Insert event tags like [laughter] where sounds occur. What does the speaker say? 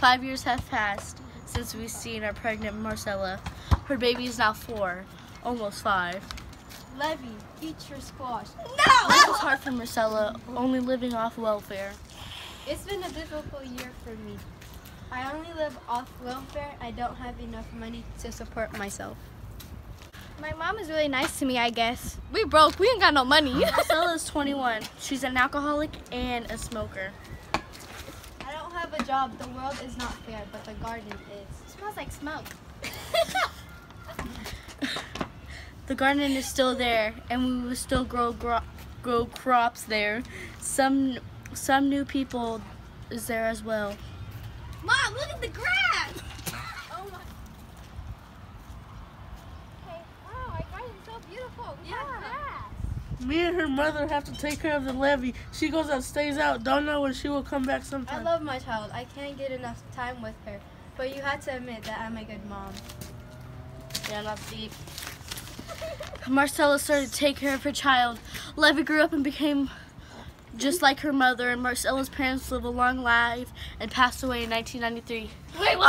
Five years have passed since we've seen our pregnant Marcella. Her baby is now four, almost five. Levy, eat your squash. No! This is hard for Marcella, only living off welfare. It's been a difficult year for me. I only live off welfare. I don't have enough money to support myself. My mom is really nice to me, I guess. We broke. We ain't got no money. [laughs] Marcella is 21. She's an alcoholic and a smoker. I don't have a job. The world is not fair, but the garden is. smells like smoke. [laughs] The garden is still there, and we will still grow gro- grow crops there. Some some new people is there as well. Mom, look at the grass. [laughs] oh my. Hey, wow, our garden's so beautiful. We grass. Me and her mother have to take care of the levy. She goes out, stays out. Don't know when she will come back sometime. I love my child. I can't get enough time with her. But you had to admit that I'm a good mom. Yeah, not deep. [laughs] Marcella started to take care of her child. Levy grew up and became just like her mother, and Marcella's parents lived a long life and passed away in 1993. Wait, what?